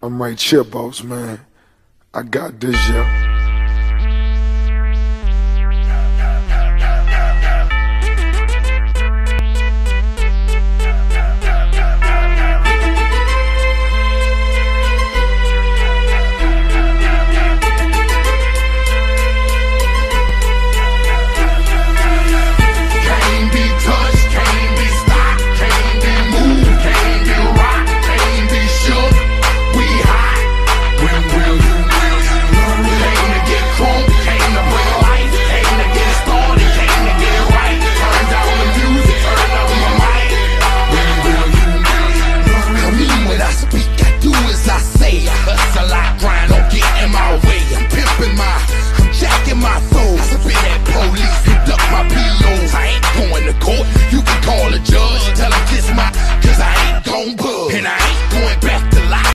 I'm right here, boss man. I got this, yeah.